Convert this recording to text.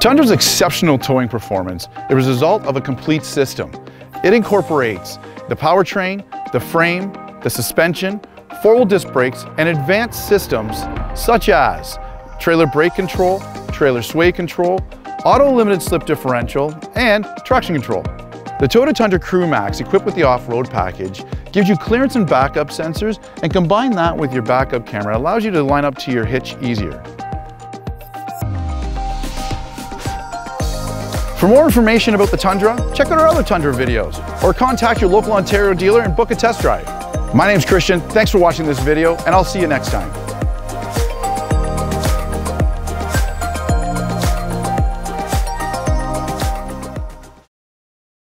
Tundra's exceptional towing performance is a result of a complete system. It incorporates the powertrain, the frame, the suspension, four-wheel disc brakes, and advanced systems such as trailer brake control, trailer sway control, auto limited slip differential, and traction control. The Toyota Tundra CrewMax equipped with the off-road package gives you clearance and backup sensors and combine that with your backup camera allows you to line up to your hitch easier. For more information about the Tundra, check out our other Tundra videos or contact your local Ontario dealer and book a test drive. My name's Christian, thanks for watching this video and I'll see you next time.